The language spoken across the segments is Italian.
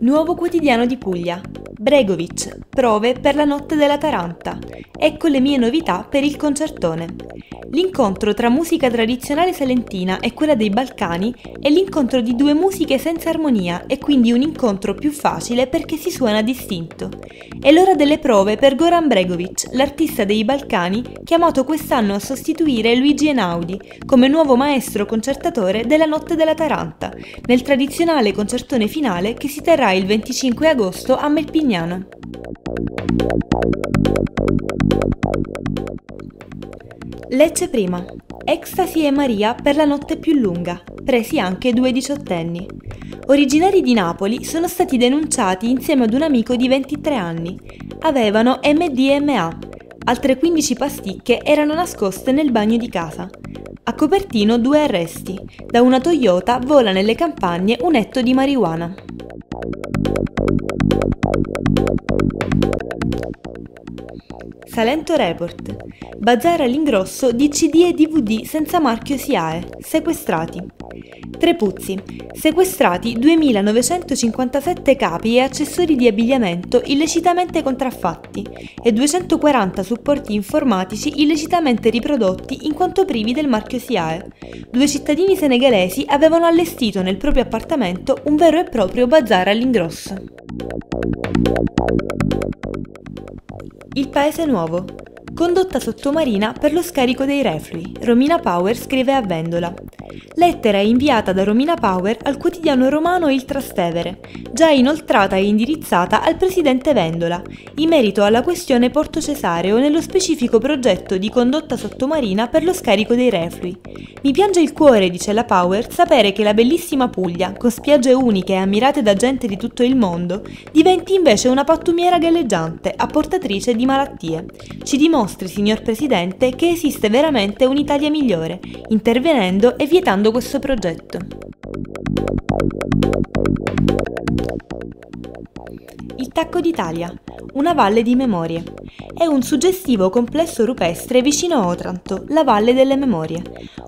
Nuovo quotidiano di Puglia. Bregovic, prove per la notte della Taranta. Ecco le mie novità per il concertone. L'incontro tra musica tradizionale salentina e quella dei Balcani è l'incontro di due musiche senza armonia e quindi un incontro più facile perché si suona distinto. È l'ora delle prove per Goran Bregovic, l'artista dei Balcani chiamato quest'anno a sostituire Luigi Einaudi come nuovo maestro concertatore della Notte della Taranta, nel tradizionale concertone finale che si terrà il 25 agosto a Melpignano. Lecce prima. Ecstasy e Maria per la notte più lunga, presi anche due diciottenni. Originari di Napoli, sono stati denunciati insieme ad un amico di 23 anni. Avevano MDMA. Altre 15 pasticche erano nascoste nel bagno di casa. A Copertino due arresti. Da una Toyota vola nelle campagne un etto di marijuana. Salento Report. Bazar all'ingrosso di CD e DVD senza marchio SIAE, sequestrati. Trepuzzi. Sequestrati 2957 capi e accessori di abbigliamento illecitamente contraffatti e 240 supporti informatici illecitamente riprodotti in quanto privi del marchio SIAE. Due cittadini senegalesi avevano allestito nel proprio appartamento un vero e proprio bazar all'ingrosso. Il Paese Nuovo. Condotta sottomarina per lo scarico dei reflui. Romina Power scrive a Vendola. Lettera inviata da Romina Power al quotidiano romano Il Trastevere, già inoltrata e indirizzata al presidente Vendola, in merito alla questione Porto Cesareo nello specifico progetto di condotta sottomarina per lo scarico dei reflui. Mi piange il cuore, dice la Power, sapere che la bellissima Puglia, con spiagge uniche e ammirate da gente di tutto il mondo, diventi invece una pattumiera galleggiante, apportatrice di malattie. Ci dimostri, signor Presidente, che esiste veramente un'Italia migliore, intervenendo e vietando questo progetto. Il Tacco d'Italia, una valle di memorie. È un suggestivo complesso rupestre vicino a Otranto, la Valle delle Memorie,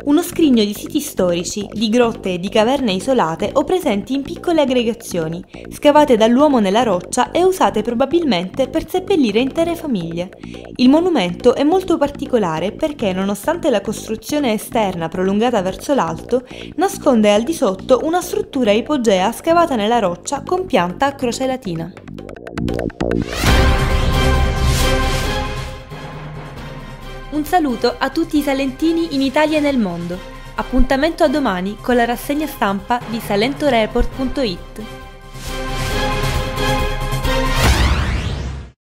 uno scrigno di siti storici, di grotte e di caverne isolate o presenti in piccole aggregazioni, scavate dall'uomo nella roccia e usate probabilmente per seppellire intere famiglie. Il monumento è molto particolare perché, nonostante la costruzione esterna prolungata verso l'alto, nasconde al di sotto una struttura ipogea scavata nella roccia con pianta a croce latina. Un saluto a tutti i salentini in Italia e nel mondo. Appuntamento a domani con la rassegna stampa di salentoreport.it.